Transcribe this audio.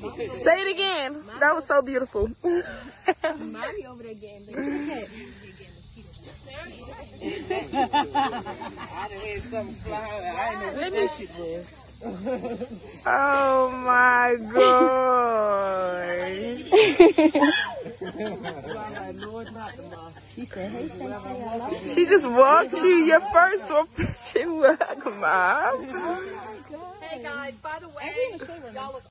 Say it again. That was so beautiful. Marty over there getting the Oh my god. She said, hey, Shay Shay, I love you. She just walked you your first one. She welcome, mom. Oh hey guys, by the way, y'all look